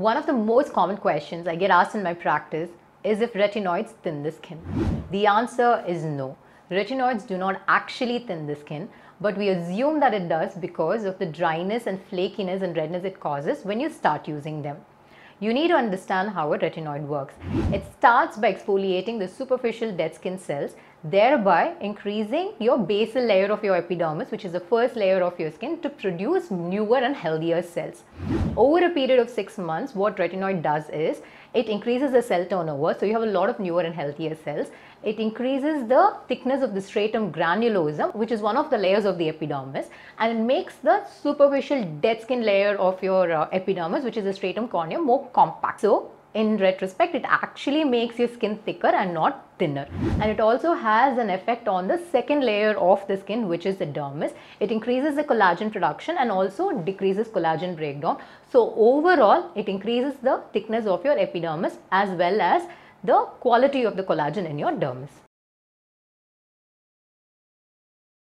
One of the most common questions I get asked in my practice is if retinoids thin the skin. The answer is no. Retinoids do not actually thin the skin, but we assume that it does because of the dryness and flakiness and redness it causes when you start using them. You need to understand how a retinoid works. It starts by exfoliating the superficial dead skin cells, thereby increasing your basal layer of your epidermis, which is the first layer of your skin, to produce newer and healthier cells. Over a period of six months, what retinoid does is it increases the cell turnover, so you have a lot of newer and healthier cells. It increases the thickness of the stratum granulosum, which is one of the layers of the epidermis, and it makes the superficial dead skin layer of your uh, epidermis, which is the stratum corneum, more compact. So, in retrospect, it actually makes your skin thicker and not thinner. And it also has an effect on the second layer of the skin, which is the dermis. It increases the collagen production and also decreases collagen breakdown. So overall, it increases the thickness of your epidermis as well as the quality of the collagen in your dermis.